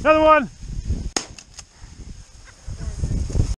Another one.